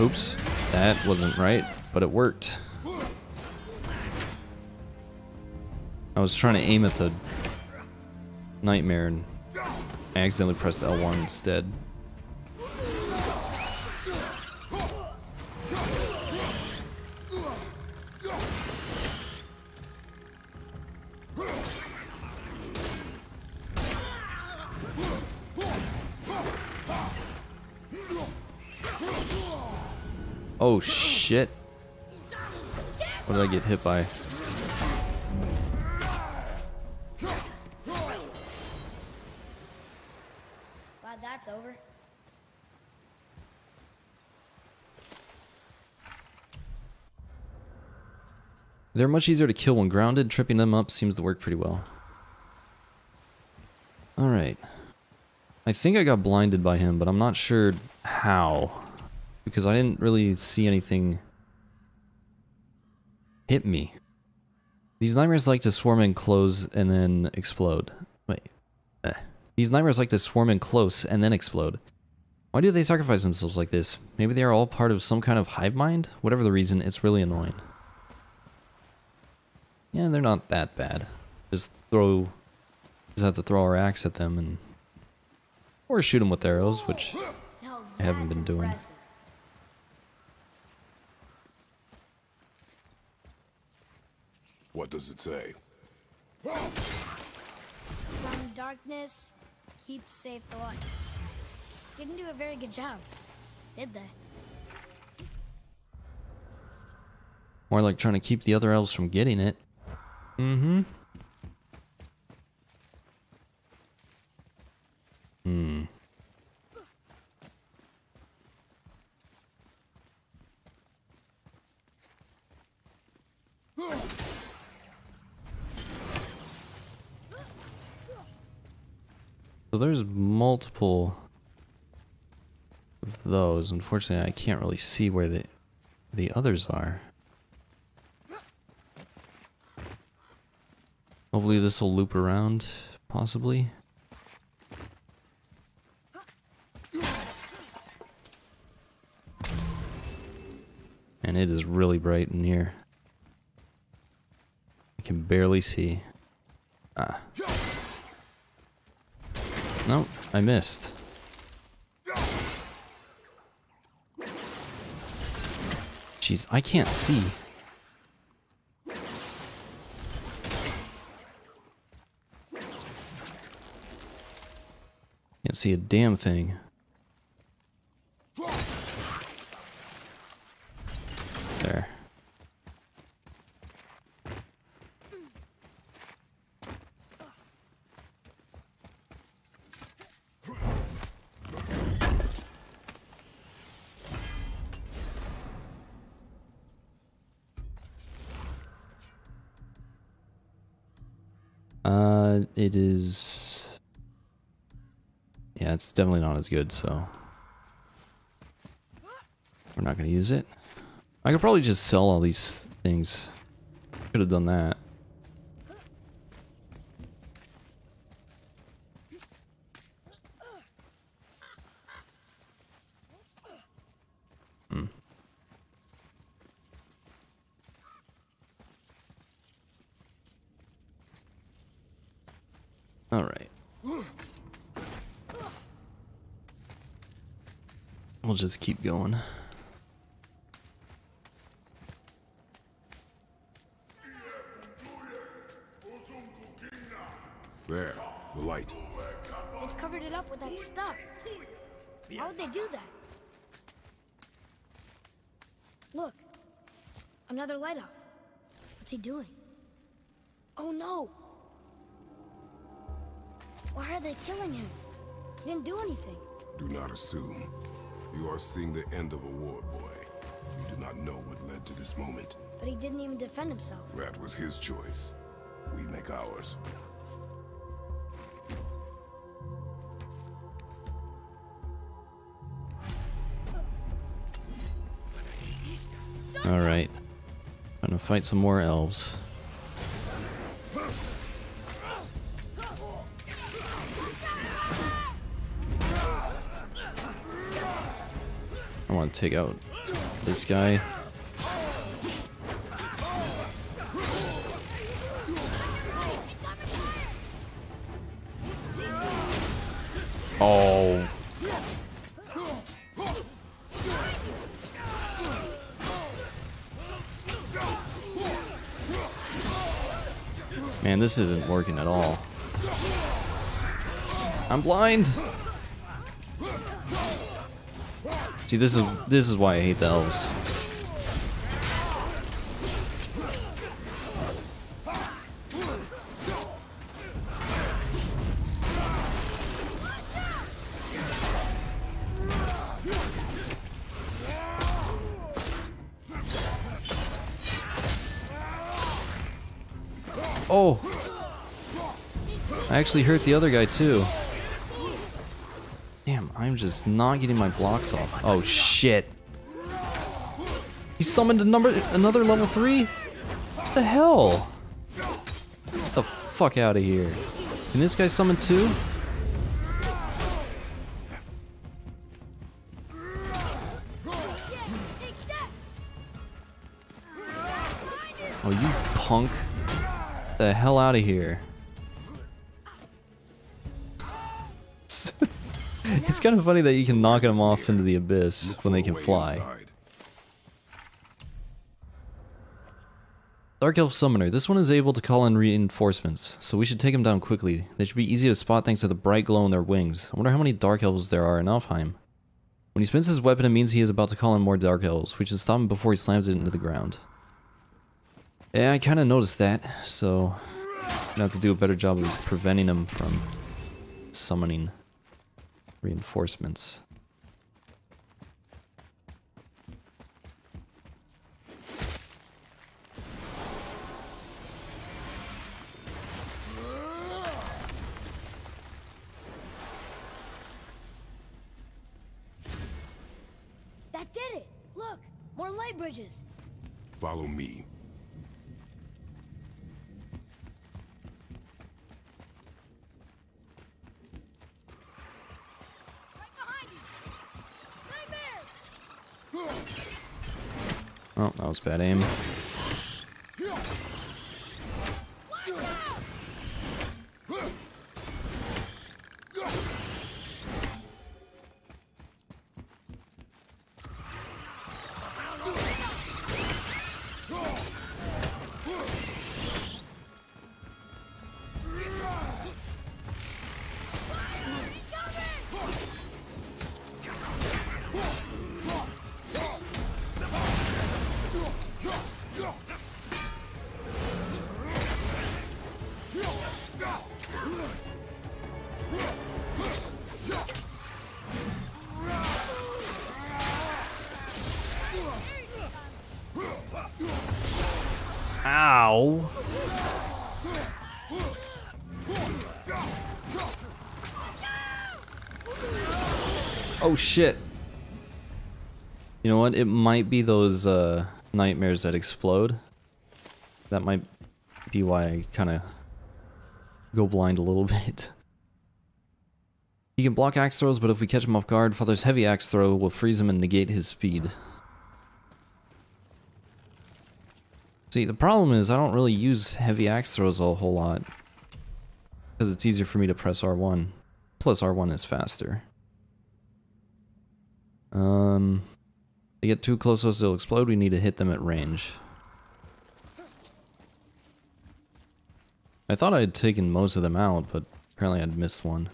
Oops, that wasn't right, but it worked. I was trying to aim at the nightmare and I accidentally pressed L1 instead. Oh shit. What did I get hit by? Glad that's over. They're much easier to kill when grounded. Tripping them up seems to work pretty well. Alright. I think I got blinded by him, but I'm not sure how. Because I didn't really see anything hit me. These nightmares like to swarm in close and then explode. Wait. Eh. These nightmares like to swarm in close and then explode. Why do they sacrifice themselves like this? Maybe they are all part of some kind of hive mind? Whatever the reason, it's really annoying. Yeah, they're not that bad. Just throw... Just have to throw our axe at them and... Or shoot them with arrows, which I haven't been doing. What does it say? From darkness, keep safe the light. Didn't do a very good job, did they? More like trying to keep the other elves from getting it. Mm-hmm. Hmm. So there's multiple of those. Unfortunately, I can't really see where the the others are. Hopefully this will loop around, possibly. And it is really bright in here. I can barely see. Ah. No, I missed. Jeez, I can't see. Can't see a damn thing. Definitely not as good, so. We're not gonna use it. I could probably just sell all these things. Could have done that. Hmm. All right. We'll just keep going. There, the light. They've covered it up with that stuff. How would they do that? Look, another light off. What's he doing? Oh no! Why are they killing him? He didn't do anything. Do not assume. You are seeing the end of a war, boy. You do not know what led to this moment. But he didn't even defend himself. That was his choice. We make ours. All right. I'm gonna fight some more elves. Want to take out this guy. Oh. Man, this isn't working at all. I'm blind. See, this is this is why I hate the elves. Oh! I actually hurt the other guy too. Damn, I'm just not getting my blocks off. Oh shit. He summoned a number another level 3? What the hell? Get the fuck out of here. Can this guy summon two? Oh, you punk. The hell out of here. It's kind of funny that you can knock them off into the abyss when they can fly. Dark Elf Summoner. This one is able to call in reinforcements, so we should take them down quickly. They should be easy to spot thanks to the bright glow on their wings. I wonder how many Dark Elves there are in Alfheim. When he spins his weapon, it means he is about to call in more Dark Elves. We should stop him before he slams it into the ground. Yeah, I kind of noticed that, so I'm gonna have to do a better job of preventing him from summoning reinforcements. That did it! Look! More light bridges! Follow me. Right behind you! Nightmare! Oh, that aim. Oh shit. You know what? It might be those uh, nightmares that explode. That might be why I kind of go blind a little bit. He can block axe throws, but if we catch him off guard, Father's heavy axe throw will freeze him and negate his speed. See, the problem is I don't really use heavy axe throws a whole lot. Because it's easier for me to press R1. Plus R1 is faster. Um, they get too close to us, they'll explode. We need to hit them at range. I thought I had taken most of them out, but apparently I'd missed one.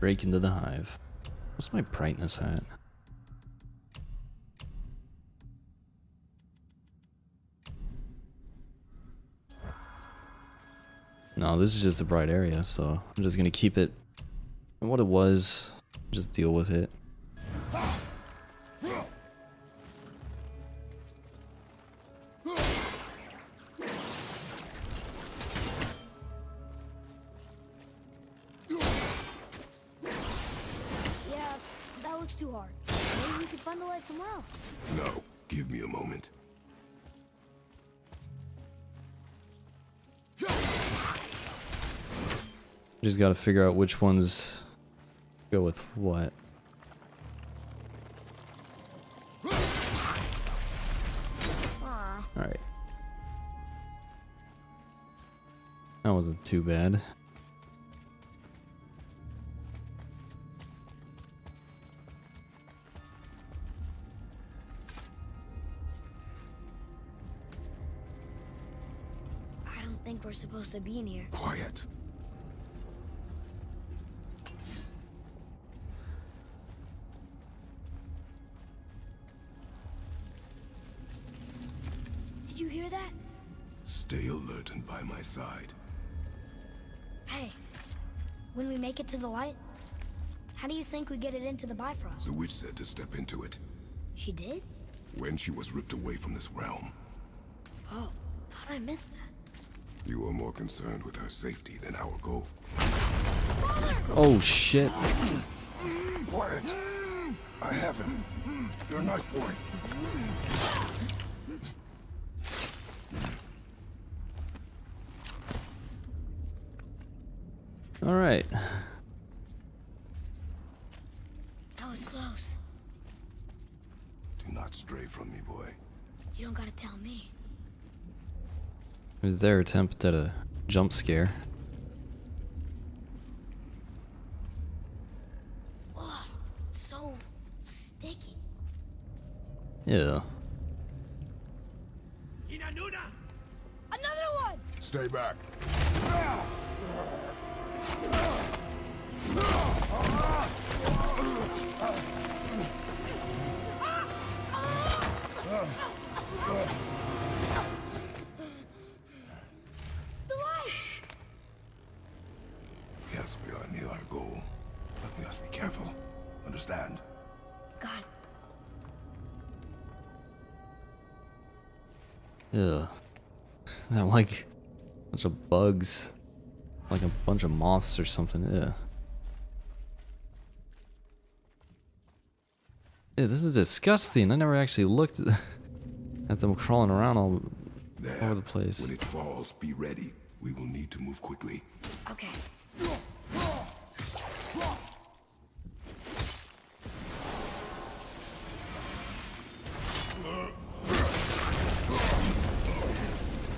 break into the hive. What's my brightness at? No, this is just a bright area, so I'm just gonna keep it what it was, just deal with it. Figure out which ones go with what. Alright. That wasn't too bad. I don't think we're supposed to be in here. Quiet. And by my side. Hey, when we make it to the light, how do you think we get it into the Bifrost? The witch said to step into it She did? when she was ripped away from this realm. Oh, how'd I miss that? You are more concerned with her safety than our goal. Oh shit. Quiet! I have him. Your knife boy. Alright. That was close. Do not stray from me, boy. You don't gotta tell me. It was their attempt at a jump scare. Oh, so sticky. Yeah. Another one! Stay back. Yes, we are near our goal, but we must be careful. Understand? God, Yeah. That like a bunch of bugs. Like a bunch of moths or something. Yeah. Yeah, this is disgusting. I never actually looked at them crawling around all There. over the place. When it falls, be ready. We will need to move quickly. okay.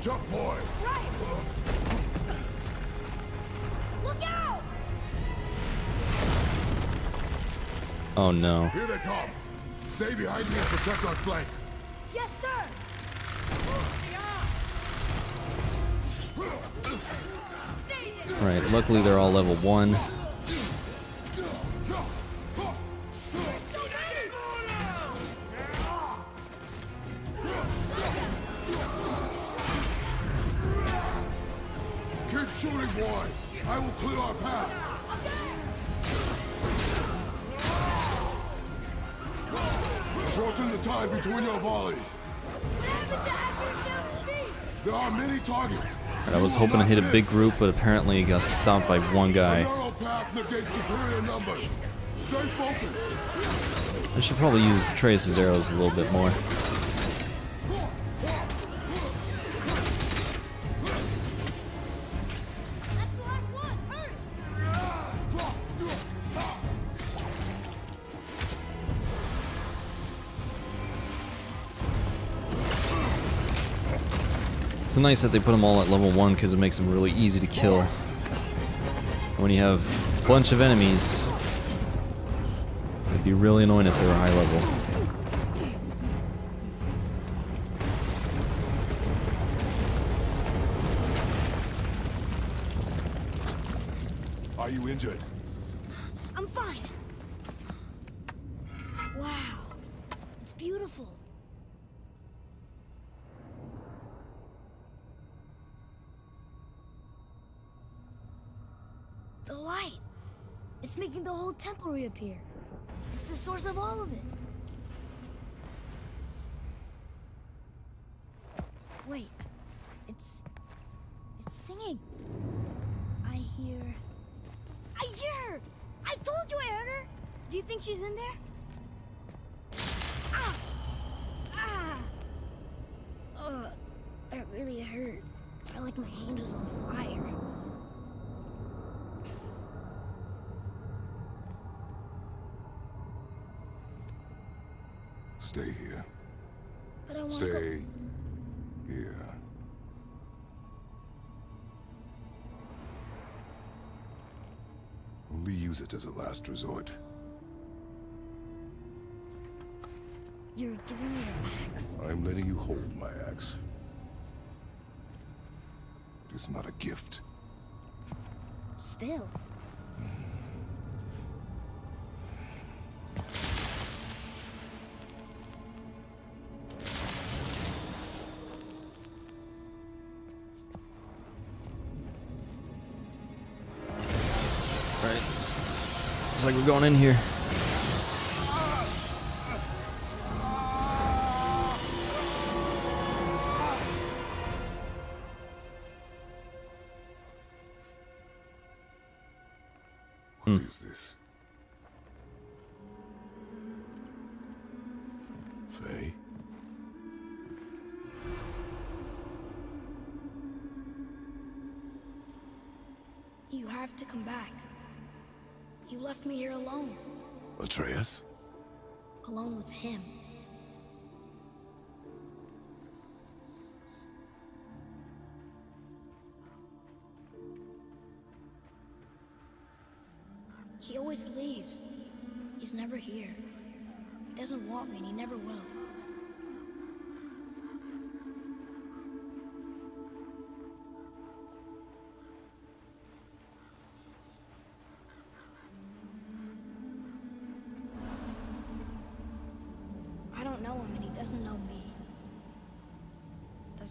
Jump, boy! Right! Look out! Oh no. Here they come. Stay behind me and protect our flank. Yes, sir! Right, luckily they're all level 1. Keep shooting, boy. I will clear our path. Shorten the time between your volleys. There are many targets. I was hoping to hit a big group, but apparently got stopped by one guy. narrow path negates superior numbers. Stay focused. I should probably use Atreus's arrows a little bit more. Nice that they put them all at level 1 because it makes them really easy to kill. When you have a bunch of enemies, it'd be really annoying if they were high level. Are you injured? I'm fine. Wow. It's beautiful. The light. It's making the whole temple reappear. It's the source of all of it. Wait. It's... It's singing. I hear... I hear her! I told you I heard her! Do you think she's in there? Ah! Ah! Ugh. That really hurt. I felt like my hand was on fire. Stay here. But I want to go... Stay here. Only use it as a last resort. You're giving me your axe? I'm letting you hold my axe. It is not a gift. Still. Going in here. Here alone. Atreus? Alone with him. He always leaves. He's never here. He doesn't want me and he never will.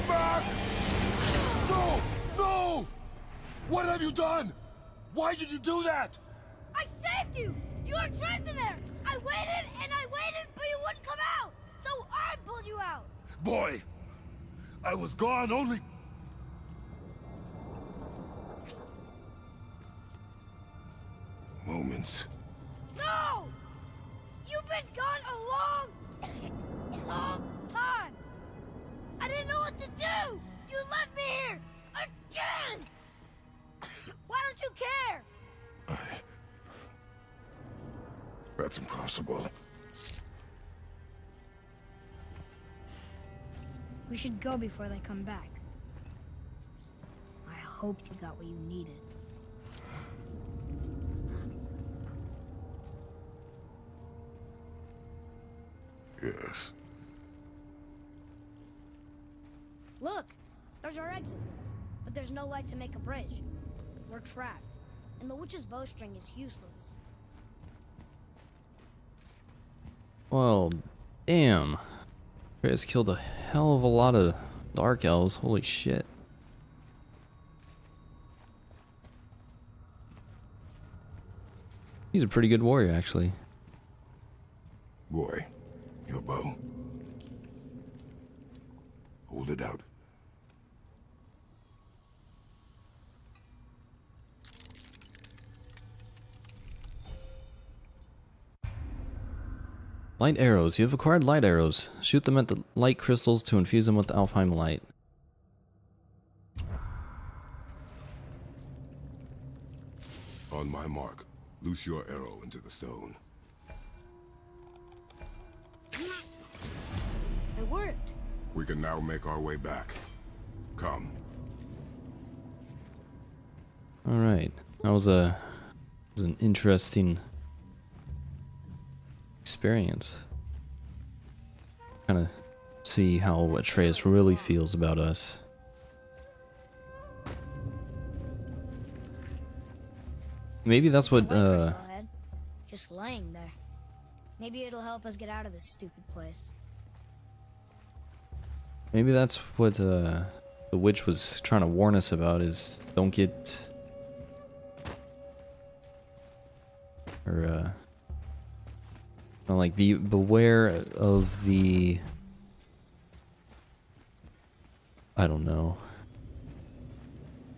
Come back! No! No! What have you done? Why did you do that? I saved you! You were trapped in there! I waited and I waited, but you wouldn't come out! So I pulled you out! Boy, I was gone only... Moments. No! You've been gone a long, long time! I didn't know what to do! You left me here! Again! Why don't you care? I... That's impossible. We should go before they come back. I hope you got what you needed. Yes. Look! There's our exit. But there's no light to make a bridge. We're trapped. And the witch's bowstring is useless. Well, damn. Kratos killed a hell of a lot of dark elves. Holy shit. He's a pretty good warrior, actually. Boy, your bow. Hold it out. Light arrows. You have acquired light arrows. Shoot them at the light crystals to infuse them with Alfheim light. On my mark, loose your arrow into the stone. It worked. We can now make our way back. Come. All right, that was a was an interesting experience. Kind of see how Atreus really feels about us. Maybe that's what uh just laying there. Maybe it'll help us get out of this stupid place. maybe that's what uh the witch was trying to warn us about is don't get or uh like be beware of the I don't know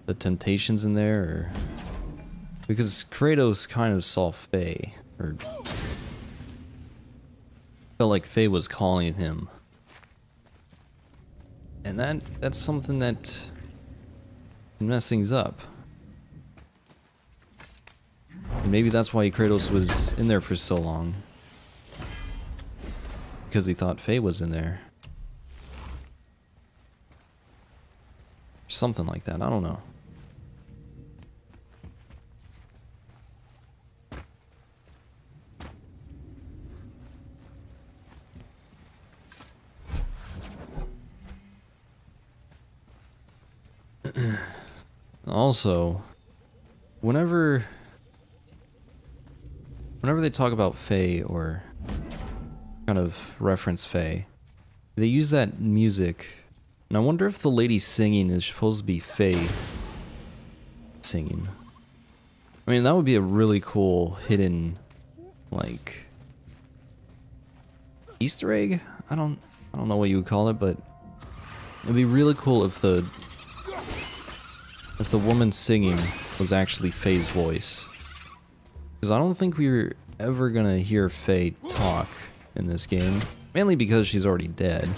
the temptations in there or because Kratos kind of saw Faye or felt like Faye was calling him and that that's something that mess things up and maybe that's why Kratos was in there for so long. Because he thought Faye was in there. Something like that, I don't know. also, whenever whenever they talk about Faye or kind of reference Faye, they use that music. And I wonder if the lady singing is supposed to be Faye singing. I mean, that would be a really cool hidden, like, Easter egg? I don't, I don't know what you would call it, but it'd be really cool if the, if the woman singing was actually Faye's voice. Because I don't think we were ever gonna hear Faye talk in this game. Mainly because she's already dead.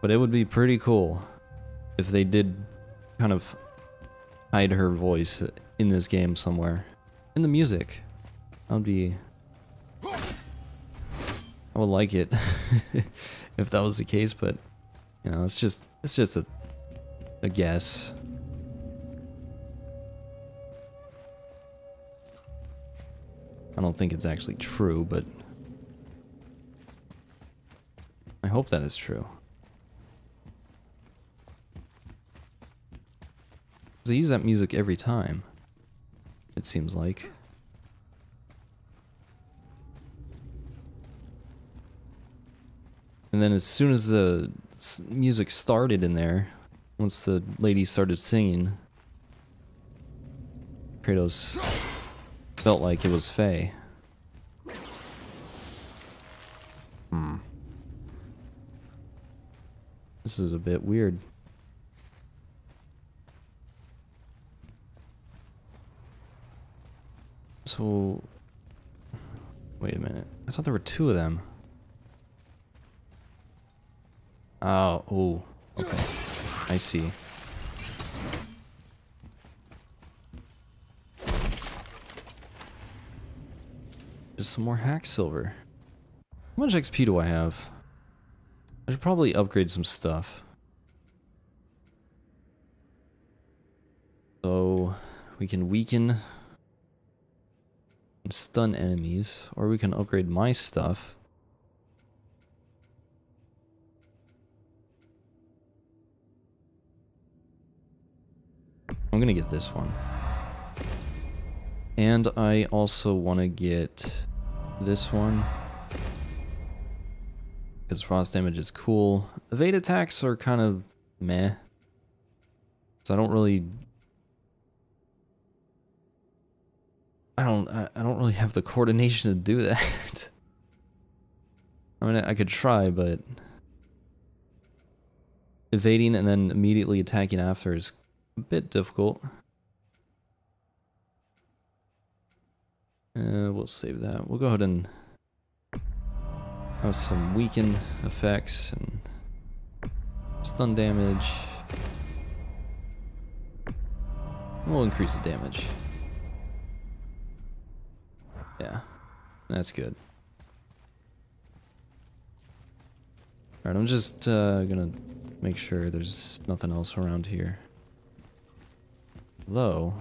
But it would be pretty cool if they did kind of hide her voice in this game somewhere. In the music. That would be... I would like it if that was the case, but you know, it's just it's just a a guess. I don't think it's actually true, but I hope that is true. They use that music every time. It seems like. And then as soon as the music started in there, once the lady started singing, Kratos felt like it was Faye. Hmm. This is a bit weird. So, wait a minute. I thought there were two of them. Oh, oh, okay. I see. Just some more hack silver. How much XP do I have? I should probably upgrade some stuff. So, we can weaken and stun enemies, or we can upgrade my stuff. I'm gonna get this one. And I also want to get this one. Because frost damage is cool. Evade attacks are kind of meh. So I don't really... I don't, I, don't really have the coordination to do that. I mean, I could try, but... Evading and then immediately attacking after is a bit difficult. Uh, we'll save that. We'll go ahead and have some weaken effects and stun damage. We'll increase the damage. Yeah, that's good. Alright, I'm just uh, gonna make sure there's nothing else around here. Though,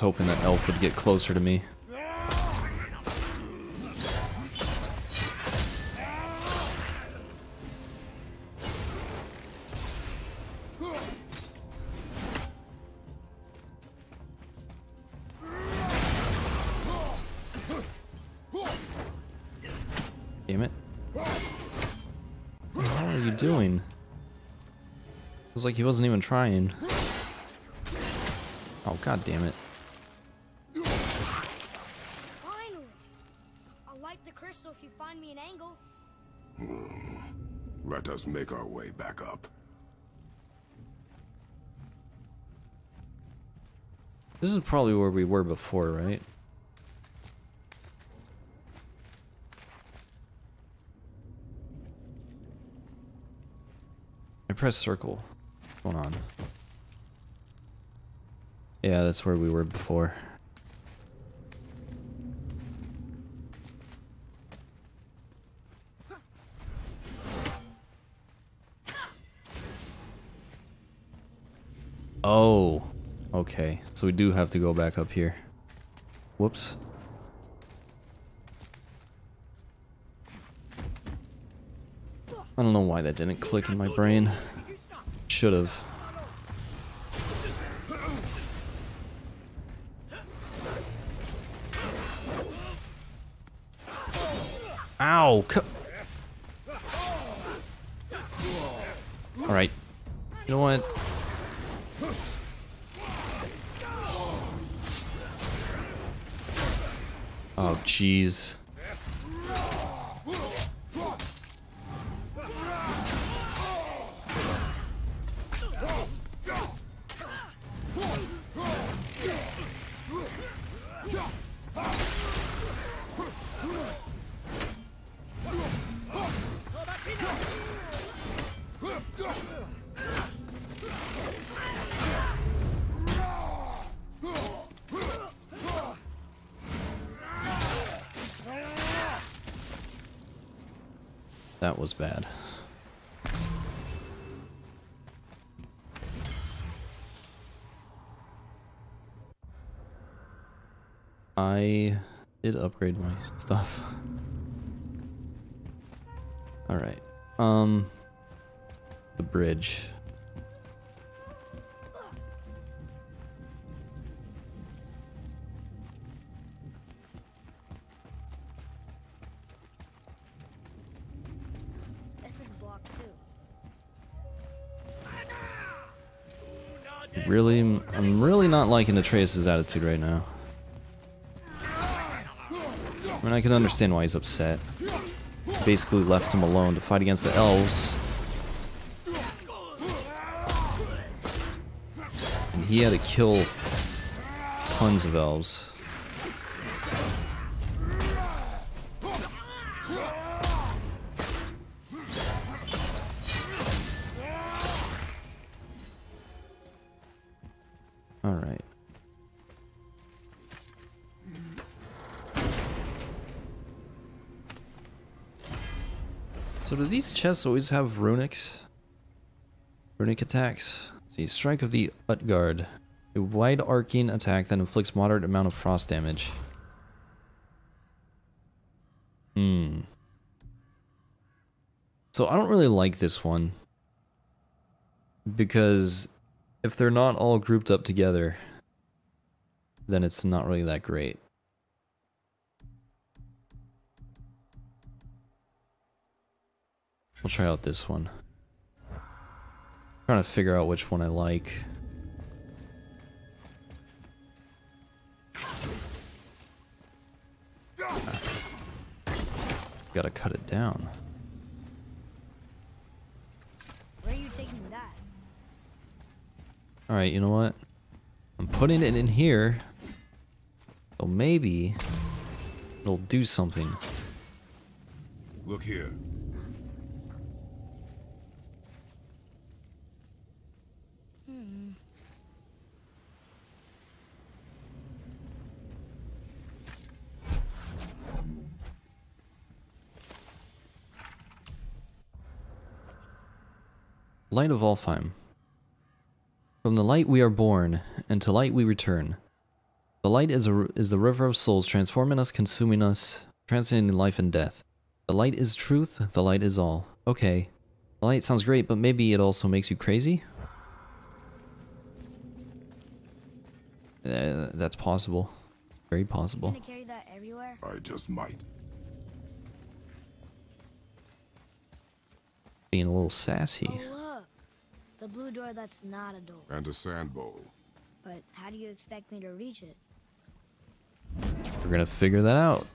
hoping that elf would get closer to me. Damn it. What are you doing? It was like he wasn't even trying. Oh, god damn it. I'll light the crystal if you find me an angle. Hmm. Let us make our way back up. This is probably where we were before, right? I press circle. What's going on? Yeah, that's where we were before. Oh, okay. So we do have to go back up here. Whoops. I don't know why that didn't click in my brain. Should have. Ow! Alright. You know what? Oh, jeez. Alright. Um the bridge. This is block two. Really I'm really not liking Atreus' attitude right now. I mean I can understand why he's upset. Basically left him alone to fight against the elves. And he had to kill tons of elves. So do these chests always have runics? Runic attacks. See, Strike of the Utgard. A wide arcing attack that inflicts moderate amount of frost damage. Hmm. So I don't really like this one. Because if they're not all grouped up together, then it's not really that great. We'll try out this one. Trying to figure out which one I like. Ah. Gotta cut it down. Where are you taking that? Alright, you know what? I'm putting it in here. So maybe it'll do something. Look here. Light of Alfheim. From the light we are born, and to light we return. The light is, a, is the river of souls, transforming us, consuming us, transcending life and death. The light is truth, the light is all. Okay. The light sounds great, but maybe it also makes you crazy? Uh, that's possible. Very possible. Gonna carry that everywhere? I just might. Being a little sassy. Oh, look. The blue door that's not a door. And a sand bowl. But how do you expect me to reach it? We're gonna figure that out.